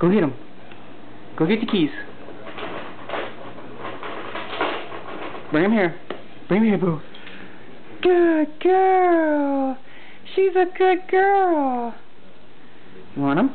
Go get him. Go get the keys. Bring him here. Bring him here, boo. Good girl. She's a good girl. You want him?